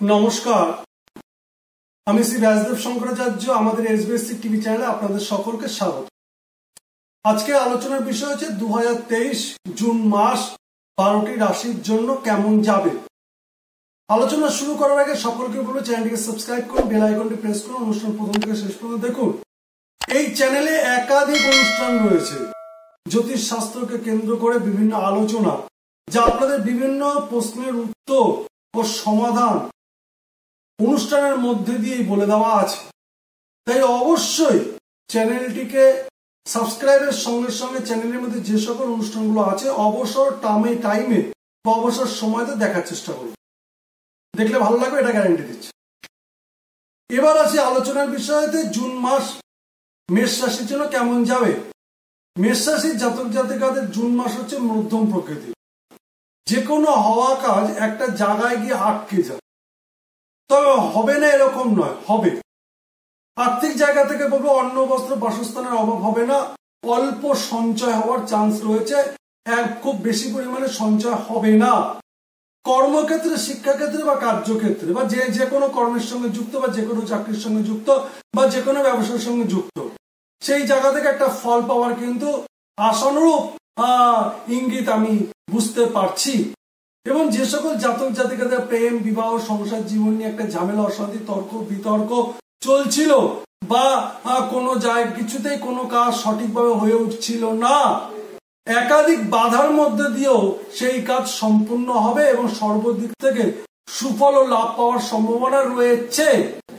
নমস্কার। আমি শ্রী ব্যাসদেব শঙ্করাচার্য, আমাদের এসবিএসসি টিভি চ্যানেলে আপনাদের সকলকে স্বাগত। আজকে আলোচনার বিষয় হচ্ছে দু হাজার তেইশ জুন মাস বারোটি রাশির জন্য কেমন যাবে? আলোচনা শুরু করার আগে সকলকে বলব চ্যানেলটিকে সাবস্ক্রাইব করুন, বেল আইকনটি প্রেস করুন, অনুষ্ঠান প্রথম থেকে শেষ পর্যন্ত দেখুন। এই চ্যানেলে একাধিক অনুষ্ঠান রয়েছে। জ্যোতিষ শাস্ত্রকে কেন্দ্র করে বিভিন্ন আলোচনা, যা আপনাদের বিভিন্ন প্রশ্নের উত্তর ও সমাধান অনুষ্ঠানের মধ্যে দিয়েই বলে দেওয়া আছে। তাই অবশ্যই চ্যানেলটিকে সাবস্ক্রাইবের সঙ্গে সঙ্গে চ্যানেলের মধ্যে যে সকল অনুষ্ঠানগুলো আছে, অবসর টামে টাইমে বা অবসর সময়তে দেখার চেষ্টা করুন। দেখলে ভালো লাগবে, এটা গ্যারান্টি দিচ্ছে। এবার আছে আলোচনার বিষয়তে, জুন মাস মেষ রাশির জন্য কেমন যাবে? মেষ রাশির জাতক জাতিকাদের জুন মাস হচ্ছে মধ্যম প্রকৃতি যে কোনো হওয়া কাজ একটা জায়গায় গিয়ে আটকে যায়। তবে হবে না এরকম নয়, হবে। আর্থিক জায়গা থেকে বলব অন্ন, বস্ত্র, বাসস্থানের অভাব হবে না। অল্প সঞ্চয় হওয়ার চান্স রয়েছে। খুব বেশি পরিমাণে সঞ্চয় হবে না। কর্মক্ষেত্রে, শিক্ষাক্ষেত্রে বা কার্যক্ষেত্রে বা যে যে কোনো কর্মের সঙ্গে যুক্ত বা যে কোনো চাকরির সঙ্গে যুক্ত বা যে কোনো ব্যবসার সঙ্গে যুক্ত, সেই জায়গা থেকে একটা ফল পাওয়ার কিন্তু আশানুরূপ ইঙ্গিত আমি বুঝতে পারছি। এবং যে সকল জাতক জাতিকাদের প্রেম, বিবাহ, সংসার জীবন নিয়ে একটা ঝামেলা, অশান্তি, তর্ক, বিতর্ক চলছিল বা কোনো যায় কিছুতেই কোনো কাজ সঠিকভাবে হয়ে উঠছিল না। একাধিক বাধার মধ্যে দিয়েও সেই কাজ সম্পূর্ণ হবে এবং সর্বদিক থেকে সুফল ও লাভ পাওয়ার সম্ভাবনা রয়েছে।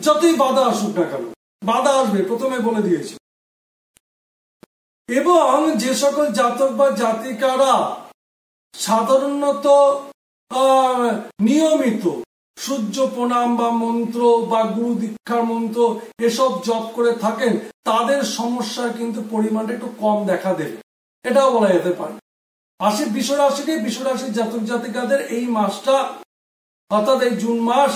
যতই বাধা আসুক না কেন, বাধা আসবে, প্রথমে বলে দিয়েছি। এবং যে সকল জাতক বা জাতিকারা সাধারণত নিয়মিত সূর্য প্রণাম বা মন্ত্র বা গুরু দীক্ষার মন্ত্র এসব জপ করে থাকেন, তাদের সমস্যা কিন্তু পরিমাণটা একটু কম দেখা দেবে। এটাও বলা যেতে পারে। আসি বিশ্বরাশিকে বিশ্বরাশির জাতক জাতিকাদের এই মাসটা, অর্থাৎ এই জুন মাস,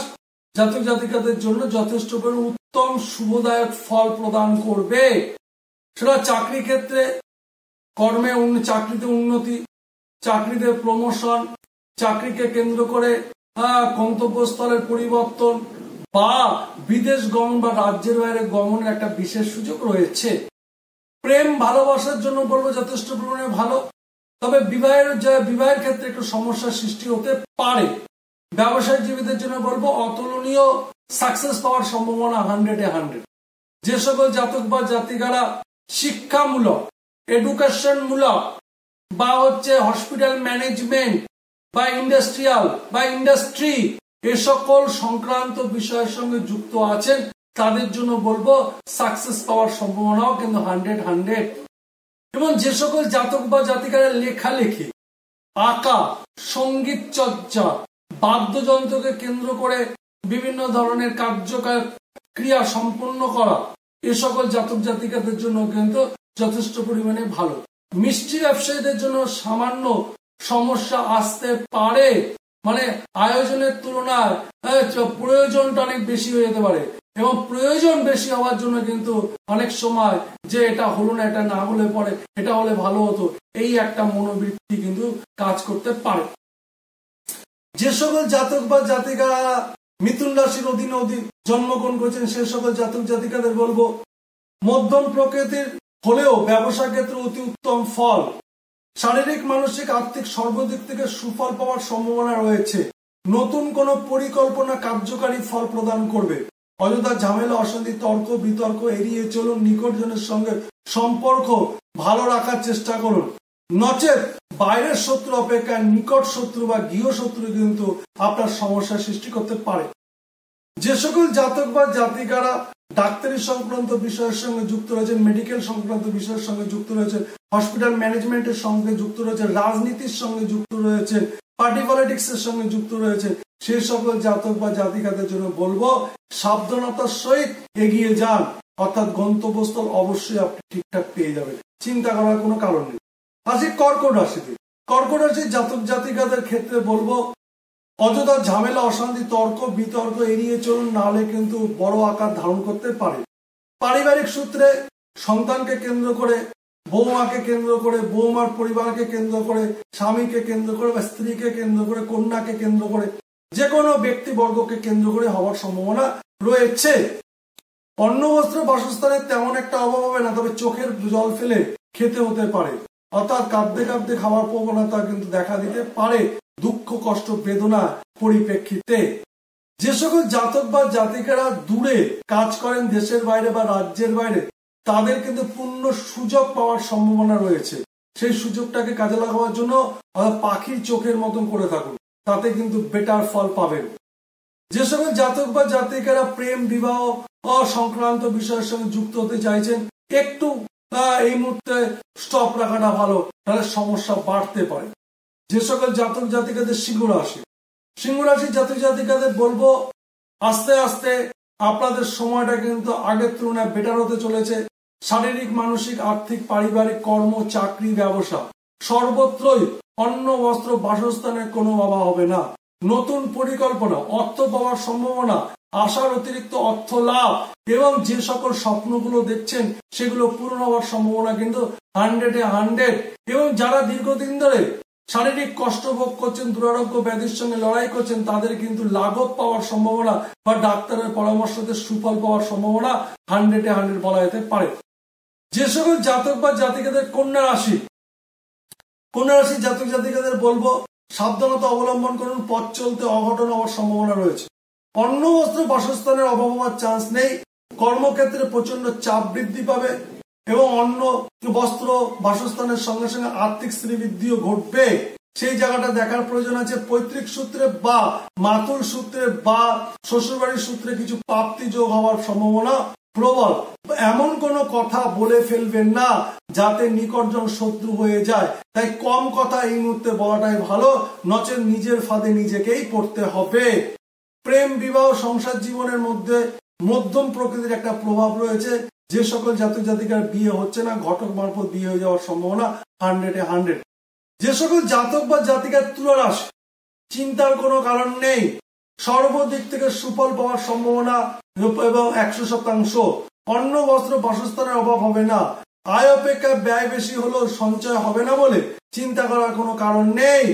জাতক জাতিকাদের জন্য যথেষ্ট করে উত্তম শুভদায়ক ফল প্রদান করবে। সেটা চাকরি ক্ষেত্রে, কর্মে চাকরিতে উন্নতি, চাকরিতে প্রমোশন চাকরিকে কেন্দ্র করে গন্তব্যস্থলের পরিবর্তন বা বিদেশ গমন বা রাজ্যের বাইরে গমনের একটা বিশেষ সুযোগ রয়েছে। প্রেম ভালোবাসার জন্য বলব যথেষ্ট পরিমাণে ভালো। তবে বিবাহের বিবাহের ক্ষেত্রে একটু সমস্যার সৃষ্টি হতে পারে। ব্যবসায়জীবীদের জন্য বলব অতুলনীয় সাকসেস পাওয়ার সম্ভাবনা হান্ড্রেডে হান্ড্রেড যে সকল জাতক বা জাতিকারা শিক্ষামূলক এডুকেশন মূলক বা হচ্ছে হসপিটাল ম্যানেজমেন্ট বা ইন্ডাস্ট্রিয়াল, বা ইন্ডাস্ট্রি, এ সকল সংক্রান্ত বিষয়ের সঙ্গে যুক্ত আছেন, তাদের জন্য বলব সাকসেস পাওয়ার সম্ভাবনাও কিন্তু হান্ড্রেড হান্ড্রেড এবং যে সকল জাতক বা জাতিকারা লেখালেখি, আঁকা, সংগীত চর্চা, বাদ্যযন্ত্রকে কেন্দ্র করে বিভিন্ন ধরনের কার্যকর ক্রিয়া সম্পন্ন করা, এ সকল জাতক জাতিকাদের জন্য কিন্তু যথেষ্ট পরিমাণে ভালো। মিষ্টি ব্যবসায়ীদের জন্য সামান্য সমস্যা আসতে পারে। মানে আয়োজনের তুলনায় প্রয়োজনটা অনেক বেশি হয়ে যেতে পারে। এবং প্রয়োজন বেশি হওয়ার জন্য কিন্তু অনেক সময় যে এটা হলো না, এটা না হলে পরে এটা হলে ভালো হতো, এই একটা মনোবৃত্তি কিন্তু কাজ করতে পারে। যে সকল জাতক বা জাতিকা মিথুন রাশির অধীনে অধীন জন্মগ্রহণ করেছেন, সে সকল জাতক জাতিকাদের বলব, মধ্যম প্রকৃতির হলেও ব্যবসা ক্ষেত্রে অতি উত্তম ফল। শারীরিক, মানসিক, আর্থিক সর্বদিক থেকে সুফল পাওয়ার সম্ভাবনা রয়েছে। নতুন কোন পরিকল্পনা কার্যকারী ফল প্রদান করবে। অযথা ঝামেলা, অশান্তি, তর্ক, বিতর্ক এড়িয়ে চলুন, নিকটজনের সঙ্গে সম্পর্ক ভালো রাখার চেষ্টা করুন। নচেত বাইরের শত্রু অপেক্ষা নিকট শত্রু বা গৃহ শত্রু কিন্তু আপনার সমস্যা সৃষ্টি করতে পারে। যে সকল জাতক বা জাতিকারা ডাক্তারি সংক্রান্ত বিষয়ের সঙ্গে যুক্ত রয়েছেন মেডিকেল সংক্রান্ত বিষয়ের সঙ্গে যুক্ত রয়েছেন হসপিটাল ম্যানেজমেন্টের সঙ্গে যুক্ত রয়েছে রাজনীতির সঙ্গে যুক্ত রয়েছেন পার্টি পলিটিক্স এর সঙ্গে যুক্ত রয়েছে সেই সকল জাতক বা জাতিকাদের জন্য বলব, সাবধানতার সহিত এগিয়ে যান। অর্থাৎ গন্তব্যস্থল অবশ্যই আপনি ঠিকঠাক পেয়ে যাবেন। চিন্তা করার কোনো কারণ নেই। আসি কর্কট রাশিতে। কর্কট রাশির জাতক জাতিকাদের ক্ষেত্রে বলব অযথা ঝামেলা, অশান্তি, তর্ক, বিতর্ক এড়িয়ে চলুন, নাহলে কিন্তু বড় আকার ধারণ করতে পারে। পারিবারিক সূত্রে সন্তানকে কেন্দ্র করে, বৌমাকে কেন্দ্র করে, বৌমার পরিবারকে কেন্দ্র করে, স্বামীকে কেন্দ্র করে বা স্ত্রীকে কেন্দ্র করে, কন্যাকে কেন্দ্র করে যে কোনো ব্যক্তিবর্গকে কেন্দ্র করে হওয়ার সম্ভাবনা রয়েছে। অন্ন, বস্ত্র বাসস্থানের তেমন একটা অভাব হবে না, তবে চোখের জল ফেলে খেতে হতে পারে। অর্থাৎ কাঁদতে কাঁদতে খাওয়ার প্রবণতা কিন্তু দেখা দিতে পারে। দুঃখ, কষ্ট, বেদনা পরিপ্রেক্ষিতে যে সকল জাতক বা জাতিকারা দূরে কাজ করেন দেশের বাইরে বা রাজ্যের বাইরে, তাদের কিন্তু পূর্ণ সুযোগ পাওয়ার সম্ভাবনা রয়েছে। সেই সুযোগটাকে কাজে লাগাবার জন্য পাখির চোখের মতন করে থাকুন, তাতে কিন্তু বেটার ফল পাবেন। যে সকল জাতক বা জাতিকারা প্রেম, বিবাহ সংক্রান্ত বিষয়ের সঙ্গে যুক্ত হতে চাইছেন, একটু এই মুহূর্তে স্টপ রাখাটা ভালো, তাহলে সমস্যা বাড়তে পারে। যে সকল জাতক জাতিকাদের সিংহ রাশি, সিংহ রাশির জাতক জাতিকাদের বলব, আস্তে আস্তে আপনাদের সময়টা কিন্তু আগের তুলনায় বেটার হতে চলেছে। শারীরিক, মানসিক, আর্থিক, পারিবারিক, কর্ম, চাকরি, ব্যবসা, সর্বত্রই অন্ন, বস্ত্র, বাসস্থানের কোনো অভাব হবে না। নতুন পরিকল্পনা, অর্থ পাওয়ার সম্ভাবনা, আশার অতিরিক্ত অর্থ লাভ, এবং যে সকল স্বপ্নগুলো দেখছেন, সেগুলো পূরণ হওয়ার সম্ভাবনা কিন্তু হান্ড্রেডে হান্ড্রেড এবং যারা দীর্ঘদিন ধরে শারীরিক কষ্ট ভোগ করছেন, দুরারোগ্য ব্যাধির সঙ্গে লড়াই করছেন, তাদের কিন্তু লাঘব পাওয়ার সম্ভাবনা বা ডাক্তারের পরামর্শতে সুফল পাওয়ার সম্ভাবনা হান্ড্রেডে হান্ড্রেড বলা যেতে পারে। যে সকল জাতক বা জাতিকাদের কন্যা রাশি কন্যা রাশি জাতক জাতিকাদের বলব, সাবধানতা অবলম্বন করুন, পথ চলতে অঘটন হওয়ার সম্ভাবনা রয়েছে। অন্ন বস্ত্র বাসস্থানের অভাব হওয়ার চান্স নেই। কর্মক্ষেত্রে প্রচণ্ড চাপ বৃদ্ধি পাবে। এবং অন্য বস্ত্র বাসস্থানের সঙ্গে সঙ্গে আর্থিক শ্রীবৃদ্ধিও ঘটবে। সেই জায়গাটা দেখার প্রয়োজন আছে। পৈতৃক সূত্রে বা মাতুল সূত্রে বা শ্বশুরবাড়ির সূত্রে কিছু প্রাপ্তি যোগ হওয়ার সম্ভাবনা প্রবল। এমন কোন কথা বলে ফেলবেন না যাতে নিকটজন শত্রু হয়ে যায়। তাই কম কথা এই মুহূর্তে বলাটাই ভালো। নচেন নিজের ফাঁদে নিজেকেই পড়তে হবে। প্রেম, বিবাহ, সংসার জীবনের মধ্যে মধ্যম প্রকৃতির একটা প্রভাব রয়েছে। যে সকল জাতক জাতিকার বিয়ে হচ্ছে না, ঘটক মারফত বিয়ে হয়ে যাওয়ার সম্ভাবনা হান্ড্রেডে হান্ড্রেড যে সকল জাতক বা জাতিকার তুলনাস চিন্তার কোনো কারণ নেই। সর্বদিক থেকে সুফল পাওয়ার সম্ভাবনা এবং একশো শতাংশ। অন্ন, বস্ত্র, বাসস্থানের অভাব হবে না। আয় অপেক্ষা ব্যয় বেশি হলেও সঞ্চয় হবে না বলে চিন্তা করার কোনো কারণ নেই।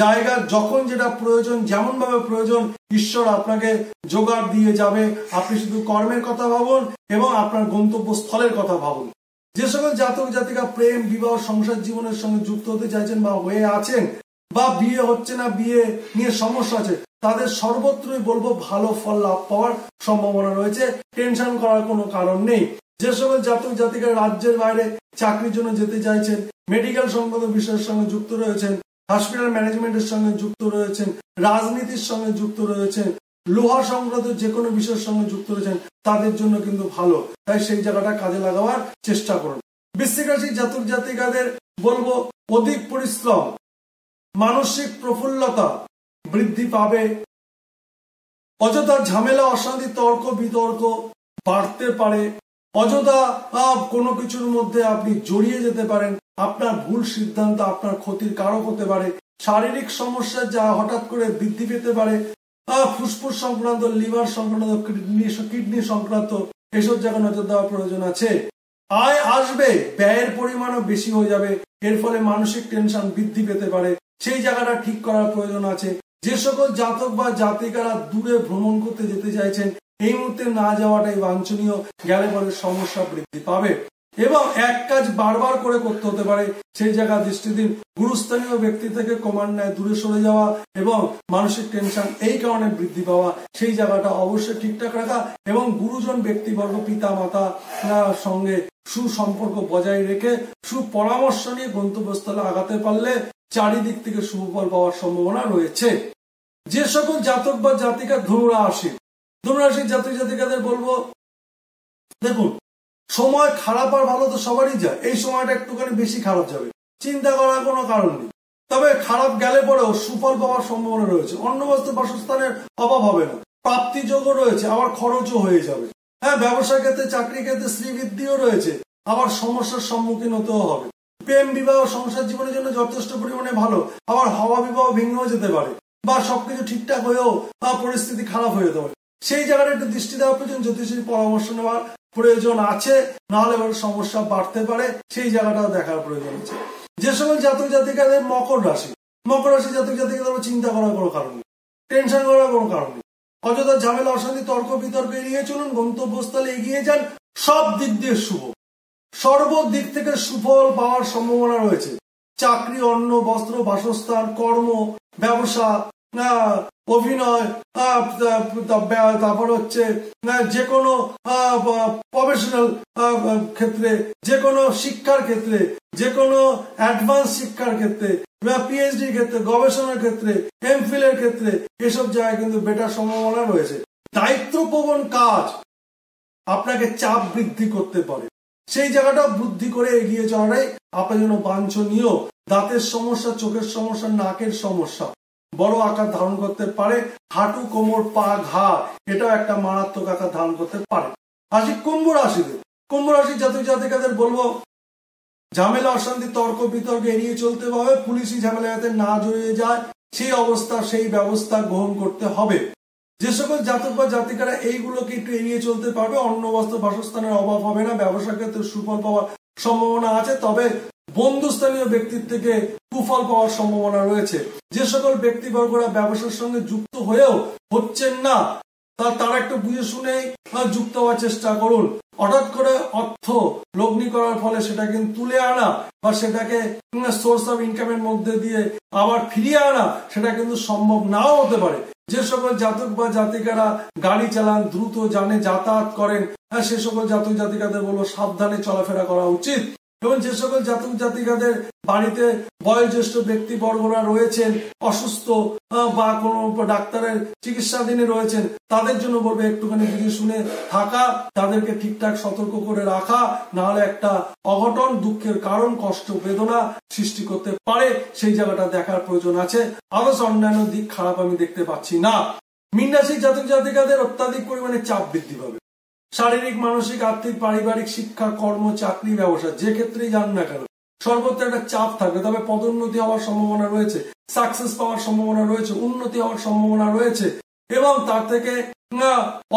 জায়গা যখন যেটা প্রয়োজন যেমন ভাবে প্রয়োজন, ঈশ্বর আপনাকে জোগাড় দিয়ে যাবে। আপনি শুধু কর্মের কথা ভাবুন এবং আপনার গন্তব্য স্থলের কথা ভাবুন। যে সকল জাতক, জাতিকা প্রেম, বিবাহ, সংসার জীবনের সঙ্গে যুক্ত হতে চাইছেন বা হয়ে আছেন, বা বিয়ে হচ্ছে না, বিয়ে নিয়ে সমস্যা আছে, তাদের সর্বত্রই বলব ভালো ফল লাভ পাওয়ার সম্ভাবনা রয়েছে। টেনশন করার কোনো কারণ নেই। যে সকল জাতক, জাতিকা রাজ্যের বাইরে চাকরির জন্য যেতে চাইছেন, মেডিকেল সংক্রান্ত বিষয়ের সঙ্গে যুক্ত রয়েছেন হসপিটাল ম্যানেজমেন্টের সঙ্গে যুক্ত রয়েছেন, রাজনীতির সঙ্গে যুক্ত রয়েছেন, লোহা সংক্রান্ত যে কোনো বিষয়ের সঙ্গে যুক্ত রয়েছেন, তাদের জন্য কিন্তু ভালো। তাই সেই জায়গাটা কাজে লাগাবার চেষ্টা করুন। বৃশ্চিক রাশি জাতক জাতিকাদের বলব, অধিক পরিশ্রম, মানসিক প্রফুল্লতা বৃদ্ধি পাবে। অযথা ঝামেলা, অশান্তি, তর্ক, বিতর্ক বাড়তে পারে। অযথা কোনো কিছুর মধ্যে আপনি জড়িয়ে যেতে পারেন। আপনার ভুল সিদ্ধান্ত আপনার ক্ষতির কারক হতে পারে। শারীরিক সমস্যা যা হঠাৎ করে বৃদ্ধি পেতে পারে ফুসফুস সংক্রান্ত, লিভার সংক্রান্ত, কিডনি কিডনি সংক্রান্ত এসব জায়গায় নজর দেওয়ার প্রয়োজন আছে। আয় আসবে, ব্যয়ের পরিমাণও বেশি হয়ে যাবে। এর ফলে মানসিক টেনশন বৃদ্ধি পেতে পারে। সেই জায়গাটা ঠিক করার প্রয়োজন আছে। যে সকল জাতক বা জাতিকারা দূরে ভ্রমণ করতে যেতে চাইছেন, এই মুহূর্তে না যাওয়াটাই বাঞ্ছনীয়। গেলে পরে সমস্যা বৃদ্ধি পাবে। এবং এক কাজ বারবার করে করতে হতে পারে, সেই জায়গা দৃষ্টি দিন। গুরুস্থানীয় ব্যক্তি থেকে কমান্ডায় দূরে সরে যাওয়া এবং মানসিক টেনশন এই কারণে বৃদ্ধি পাওয়া। সেই জায়গাটা অবশ্যই ঠিকঠাক রাখা এবং গুরুজন, ব্যক্তিবর্গ পিতা মাতা সঙ্গে সুসম্পর্ক বজায় রেখে সুপরামর্শ নিয়ে গন্তব্যস্থলে আগাতে পারলে চারিদিক থেকে সুফল পাওয়ার সম্ভাবনা রয়েছে। যে সকল জাতক বা জাতিকা ধনুরাশি, ধনুরাশির জাতক জাতিকাদের বলব, দেখুন সময় খারাপ আর ভালো তো সবারই যায়। এই সময়টা একটুখানি বেশি খারাপ যাবে। চিন্তা করার কোনো কারণ নেই। তবে খারাপ গেলে পরেও সুফল পাওয়ার সম্ভাবনা রয়েছে। অন্য বস্তু বাসস্থানের অভাব হবে না। প্রাপ্তিযোগও রয়েছে, আবার খরচও হয়ে যাবে। হ্যাঁ ব্যবসা ক্ষেত্রে চাকরি ক্ষেত্রে শ্রীবৃদ্ধিও রয়েছে। আবার সমস্যার সম্মুখীন হতেও হবে। প্রেম, বিবাহ, সংসার জীবনের জন্য যথেষ্ট পরিমাণে ভালো। আবার হওয়া, বিবাহ ভেঙেও যেতে পারে। বা সবকিছু ঠিকঠাক হয়েও পরিস্থিতি খারাপ হয়ে যেতে পারে। সেই জায়গাটা একটু দৃষ্টি দেওয়া প্রয়োজন। জ্যোতিষীর পরামর্শ নেওয়ার প্রয়োজন আছে, নাহলে সমস্যা বাড়তে পারে, সেই জায়গাটাও দেখার প্রয়োজন আছে। যে সকল জাতক জাতিকাদের মকর রাশি মকর রাশি জাতক জাতিকাদের চিন্তা করার কোনো কারণ নেই, টেনশন করার কোনো কারণ নেই। অযথা ঝামেলা, অশান্তি, তর্ক, বিতর্ক এড়িয়ে চলুন, গন্তব্যস্থলে এগিয়ে যান, সব দিক দিয়ে শুভ। সর্বদিক থেকে সুফল পাওয়ার সম্ভাবনা রয়েছে। চাকরি, অন্ন, বস্ত্র, বাসস্থান, কর্ম, ব্যবসা অভিনয় তারপর হচ্ছে যে কোনো প্রফেশনাল ক্ষেত্রে যে কোনো শিক্ষার ক্ষেত্রে যে কোনো অ্যাডভান্স শিক্ষার ক্ষেত্রে পিএইচডি ক্ষেত্রে, গবেষণার ক্ষেত্রে এমফিল এর ক্ষেত্রে, এসব জায়গায় কিন্তু বেটার সম্ভাবনা রয়েছে। দায়িত্বপ্রবণ কাজ আপনাকে চাপ বৃদ্ধি করতে পারে। সেই জায়গাটা বুদ্ধি করে এগিয়ে চলাটাই আপনার জন্য বাঞ্ছনীয়। দাঁতের সমস্যা, চোখের সমস্যা, নাকের সমস্যা। বড় আকার ধারণ করতে পারে। হাঁটু, কোমর, পা, ঘা, এটাও একটা মারাত্মক আকার ধারণ করতে পারে। আসি কুম্ভ রাশিতে। কুম্ভ রাশি জাতক জাতিকাদের বলব, ঝামেলা, অশান্তি, তর্ক, বিতর্ক এড়িয়ে চলতে হবে। পুলিশি ঝামেলা যাতে না জড়িয়ে যায়, সেই অবস্থা, সেই ব্যবস্থা গ্রহণ করতে হবে। যে সকল জাতক বা জাতিকারা এইগুলোকে একটু এড়িয়ে চলতে পারবে অন্য বস্ত্র বাসস্থানের অভাব হবে না ব্যবসা ক্ষেত্রে সুফল পাওয়ার সম্ভাবনা আছে। তবে বন্ধুস্থানীয় ব্যক্তির থেকে কুফল পাওয়ার সম্ভাবনা রয়েছে। যে সকল ব্যক্তিবর্গরা ব্যবসার সঙ্গে যুক্ত হয়েও হচ্ছেন না, তা তারা একটু বুঝে শুনে যুক্ত হওয়ার চেষ্টা করুন। হঠাৎ করে অর্থ লগ্নি করার ফলে সেটা কিন্তু তুলে আনা বা সেটাকে সোর্স অফ ইনকামের মধ্যে দিয়ে আবার ফিরিয়ে আনা, সেটা কিন্তু সম্ভব নাও হতে পারে। যে সকল জাতক বা জাতিকারা গাড়ি চালান, দ্রুত জানে যাতায়াত করেন সে সকল জাতক জাতিকাদের বলব সাবধানে চলাফেরা করা উচিত। এবং যে সকল জাতক জাতিকাদের বাড়িতে বয়োজ্যেষ্ঠ ব্যক্তি ব্যক্তিবর্গরা রয়েছেন, অসুস্থ বা কোনো ডাক্তারের চিকিৎসাধীনে রয়েছেন, তাদের জন্য বলবে, একটুখানি বুঝে শুনে থাকা, তাদেরকে ঠিকঠাক সতর্ক করে রাখা, নাহলে একটা অঘটন, দুঃখের কারণ, কষ্ট, বেদনা সৃষ্টি করতে পারে। সেই জায়গাটা দেখার প্রয়োজন আছে। আদর্শ অন্যান্য দিক খারাপ আমি দেখতে পাচ্ছি না। মিন্ডাসী জাতক জাতিকাদের অত্যাধিক পরিমাণে চাপ বৃদ্ধি পাবে। শারীরিক, মানসিক, আর্থিক, পারিবারিক শিক্ষা, কর্ম, চাকরি, ব্যবসা, যে ক্ষেত্রেই যান না কেন সর্বত্র একটা চাপ থাকবে। তবে পদোন্নতি হওয়ার সম্ভাবনা রয়েছে সাকসেস পাওয়ার সম্ভাবনা রয়েছে, উন্নতি হওয়ার সম্ভাবনা রয়েছে, এবং তার থেকে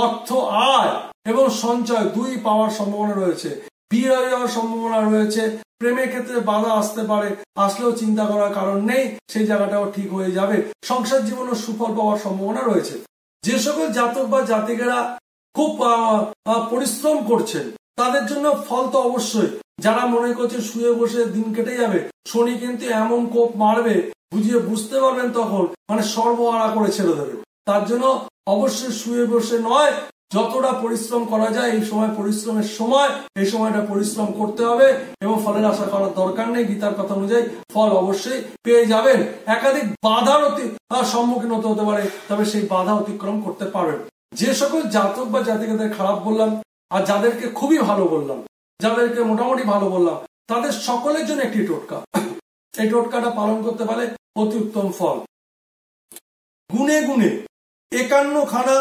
অর্থ আয় এবং সঞ্চয় দুই পাওয়ার সম্ভাবনা রয়েছে। বিয়ে যাওয়ার সম্ভাবনা রয়েছে, প্রেমের ক্ষেত্রে বাধা আসতে পারে, আসলেও চিন্তা করার কারণ নেই, সেই জায়গাটাও ঠিক হয়ে যাবে। সংসার জীবনের সুফল পাওয়ার সম্ভাবনা রয়েছে। যে সকল জাতক বা জাতিকেরা খুব পরিশ্রম করছেন। তাদের জন্য ফল তো অবশ্যই। যারা মনে করছে শুয়ে বসে দিন কেটে যাবে, শনি কিন্তু এমন কোপ মারবে, বুঝিয়ে বুঝতে পারবেন তখন মানে সর্বহারা করে ছেড়ে দেবে। তার জন্য অবশ্যই শুয়ে বসে নয়, যতটা পরিশ্রম করা যায়, এই সময় পরিশ্রমের সময়, এই সময়টা পরিশ্রম করতে হবে এবং ফলের আশা করার দরকার নেই, গীতার কথা অনুযায়ী ফল অবশ্যই পেয়ে যাবেন। একাধিক বাধার অতি সম্মুখীন হতে হতে পারে, তবে সেই বাধা অতিক্রম করতে পারবেন। যে সকল জাতক বা জাতিকাদের খারাপ বললাম, আর যাদেরকে খুবই ভালো বললাম, যাদেরকে মোটামুটি ভালো বললাম, তাদের সকলের জন্য একটি টোটকা। এই টোটকাটা পালন করতে পারে অতি উত্তম ফল। গুনে গুনে একান্ন খানা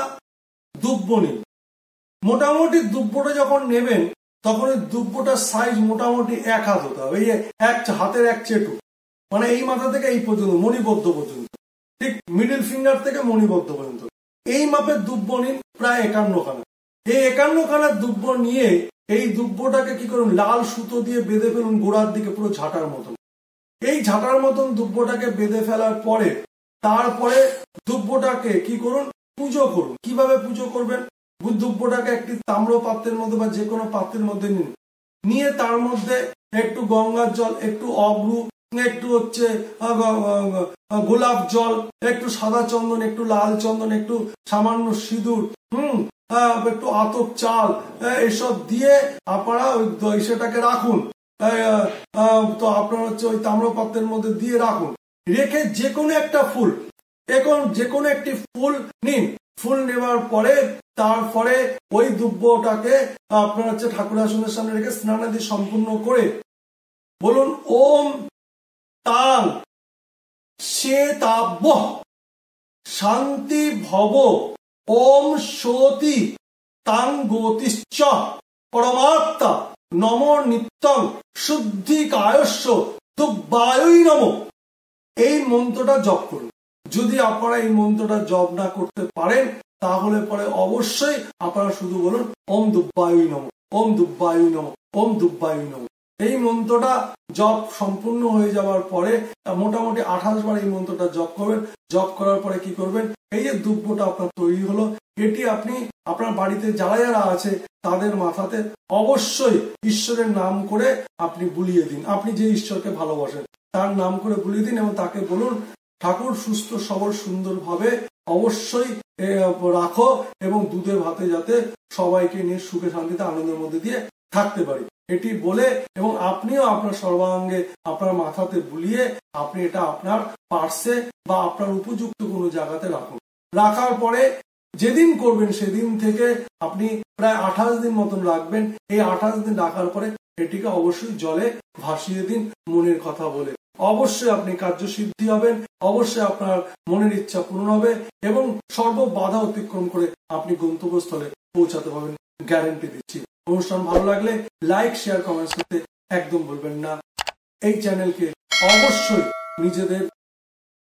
দুব্য নিন। মোটামুটি দুব্যটা যখন নেবেন, তখন ওই দুব্যটার সাইজ মোটামুটি এক হাত হতে হবে। এই এক হাতের এক চেটু। মানে এই মাথা থেকে এই পর্যন্ত, মণিবদ্ধ পর্যন্ত। ঠিক মিডিল ফিঙ্গার থেকে মণিবদ্ধ পর্যন্ত। এই মাপের দুব্য নিন প্রায় একান্ন খানা। এই একান্ন খানার দুব্য নিয়ে এই দুব্যটাকে কি করুন, লাল সুতো দিয়ে বেঁধে ফেলুন গোড়ার দিকে পুরো ঝাঁটার মতন। এই ঝাঁটার মতন দুব্যটাকে বেঁধে ফেলার পরে, তারপরে দুব্যটাকে কি করুন, পুজো করুন। কীভাবে পুজো করবেন? দুব্যটাকে একটি তাম্র পাত্রের মধ্যে বা যে কোনো পাত্রের মধ্যে নিন। নিয়ে তার মধ্যে একটু গঙ্গার জল, একটু অব্রু একটু হচ্ছে গোলাপ জল, একটু সাদা চন্দন, একটু লাল চন্দন, একটু সামান্য সিঁদুর, হুম একটু আতপ চাল এসব দিয়ে আপনারা ওই সেটাকে রাখুন। তো আপনার হচ্ছে ওই তাম্রপাত্রের মধ্যে দিয়ে রাখুন। রেখে যে কোনো একটা ফুল, এখন যে কোনো একটি ফুল নিন। ফুল নেওয়ার পরে, তারপরে ওই দুব্যটাকে আপনার হচ্ছে ঠাকুর আসনের সামনে রেখে স্নানাদি সম্পূর্ণ করে বলুন, ওম তাং সে শান্তি ভব ওম সতি তাং গতিশ্চ পরমাত্মা নম নিত্যং শুদ্ধি কায়স্য দুব্বায়ই নম। এই মন্ত্রটা জপ করুন। যদি আপনারা এই মন্ত্রটা জপ না করতে পারেন, তাহলে পরে অবশ্যই আপনারা শুধু বলুন, ওম দুব্বায়ু নম, ওম দুব্বায়ু নম, ওম দুব্বায়ু নম। এই মন্ত্রটা জপ সম্পূর্ণ হয়ে যাওয়ার পরে, মোটামুটি আঠাশ বার এই মন্ত্রটা জপ করবেন। জপ করার পরে কি করবেন? এই যে দুব্যটা আপনার তৈরি হলো, এটি আপনি আপনার বাড়িতে যারা যারা আছে, তাদের মাথাতে অবশ্যই ঈশ্বরের নাম করে আপনি বুলিয়ে দিন। আপনি যে ঈশ্বরকে ভালোবাসেন, তার নাম করে বুলিয়ে দিন এবং তাকে বলুন, ঠাকুর সুস্থ, সবল, সুন্দরভাবে অবশ্যই রাখো এবং দুধের ভাতে যাতে সবাইকে নিয়ে সুখে শান্তিতে আনন্দের মধ্যে দিয়ে থাকতে পারি। এটি বলে এবং আপনিও আপনার সর্বাঙ্গে আপনার মাথাতে বুলিয়ে আপনি এটা আপনার পার্সে বা আপনার উপযুক্ত কোনো জায়গাতে রাখুন। রাখার পরে যেদিন করবেন সেদিন থেকে আপনি প্রায় আঠাশ দিন মতন রাখবেন। এই আঠাশ দিন রাখার পরে এটিকে অবশ্যই জলে ভাসিয়ে দিন মনের কথা বলে। অবশ্যই আপনি কার্যসিদ্ধি হবেন, অবশ্যই আপনার মনের ইচ্ছা পূরণ হবে এবং সর্ব বাধা অতিক্রম করে আপনি গন্তব্যস্থলে পৌঁছাতে পারবেন। গ্যারেন্টি দিচ্ছি। অনুষ্ঠান ভালো লাগলে লাইক শেয়ার কমেন্টস করতে একদম বলবেন না। এই চ্যানেলকে অবশ্যই নিজেদের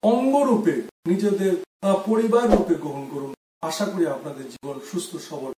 অঙ্গরূপে, নিজেদের পরিবার রূপে গ্রহণ করুন। আশা করি আপনাদের জীবন সুস্থ, সবল